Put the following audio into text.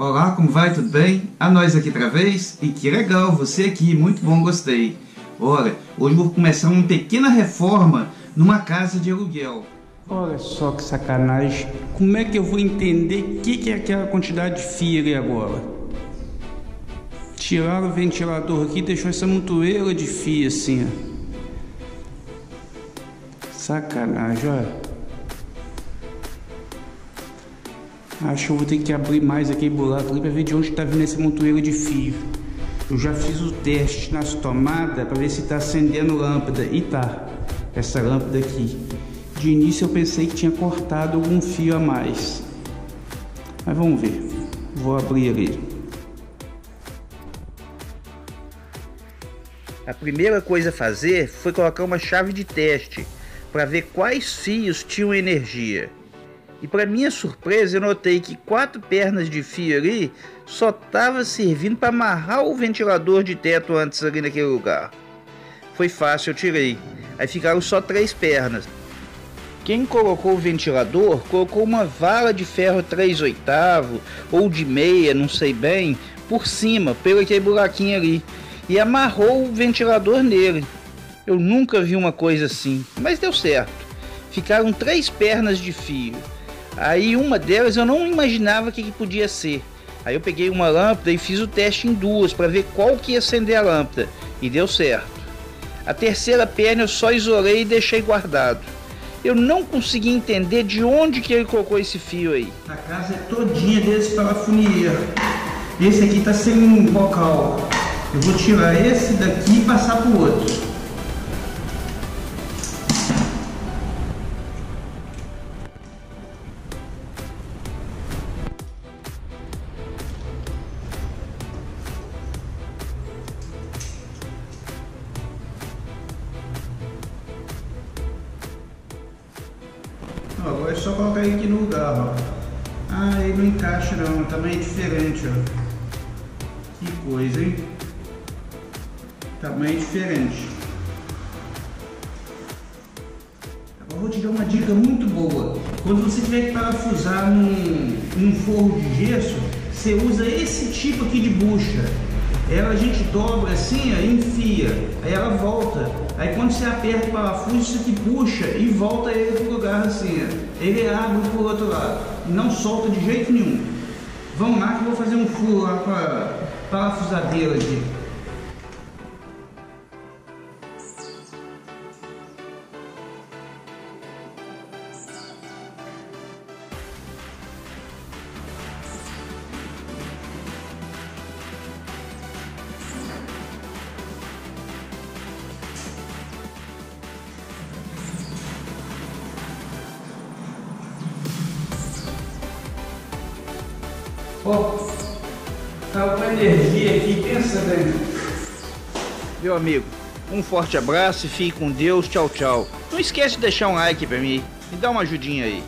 Olá, como vai? Tudo bem? A nós aqui outra vez? E que legal, você aqui, muito bom, gostei. Olha, hoje vou começar uma pequena reforma numa casa de aluguel. Olha só que sacanagem. Como é que eu vou entender o que, que é aquela quantidade de fio ali agora? Tiraram o ventilador aqui e deixou essa montoeira de fio assim, ó. Sacanagem, olha. Acho que eu vou ter que abrir mais aquele buraco ali para ver de onde está vindo esse montoeiro de fio. Eu já fiz o teste nas tomadas para ver se está acendendo lâmpada. E tá, essa lâmpada aqui. De início eu pensei que tinha cortado algum fio a mais. Mas vamos ver. Vou abrir ali. A primeira coisa a fazer foi colocar uma chave de teste para ver quais fios tinham energia. E para minha surpresa, eu notei que quatro pernas de fio ali só estava servindo para amarrar o ventilador de teto antes ali naquele lugar. Foi fácil, eu tirei. Aí ficaram só três pernas. Quem colocou o ventilador colocou uma vara de ferro 3 oitavo ou de meia, não sei bem, por cima, pelo aquele buraquinho ali, e amarrou o ventilador nele. Eu nunca vi uma coisa assim, mas deu certo. Ficaram três pernas de fio. Aí uma delas eu não imaginava o que, que podia ser. Aí eu peguei uma lâmpada e fiz o teste em duas para ver qual que ia acender a lâmpada e deu certo. A terceira perna eu só isolei e deixei guardado. Eu não consegui entender de onde que ele colocou esse fio aí. A casa é todinha desse parafunieiro. Esse aqui tá sem um bocal. Eu vou tirar esse daqui e passar pro outro. Só colocar aqui no lugar, ó. Ah, ele não encaixa não, também é diferente, ó. Que coisa, hein? Tamanho diferente. Agora vou te dar uma dica muito boa. Quando você tiver que parafusar num, num forro de gesso, você usa esse tipo aqui de bucha. Ela a gente dobra assim, ó, enfia, aí ela volta. Aí quando você aperta o parafuso, isso aqui puxa e volta ele pro lugar assim, ó. Ele abre pro outro lado. Não solta de jeito nenhum. Vamos lá que eu vou fazer um furo lá para parafusadeira aqui. Tá com energia aqui, pensa bem. Meu amigo, um forte abraço e fique com Deus. Tchau, tchau. Não esquece de deixar um like pra mim. Me dá uma ajudinha aí.